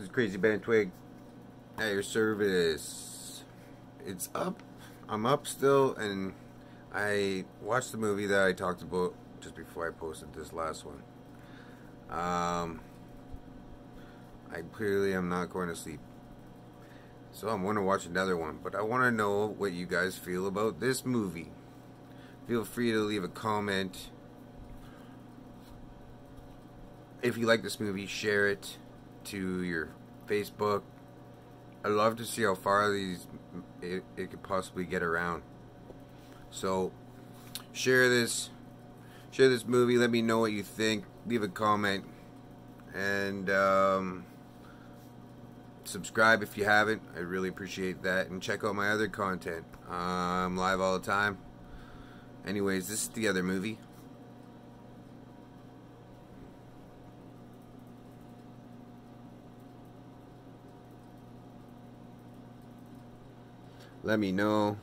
This is Crazy Ben Twig at your service. It's up. I'm up still, and I watched the movie that I talked about just before I posted this last one. Um, I clearly am not going to sleep. So I'm going to watch another one, but I want to know what you guys feel about this movie. Feel free to leave a comment. If you like this movie, share it to your Facebook. I'd love to see how far these it, it could possibly get around. So share this share this movie, let me know what you think, leave a comment and um, subscribe if you haven't. I really appreciate that and check out my other content. I'm live all the time. Anyways, this is the other movie. Let me know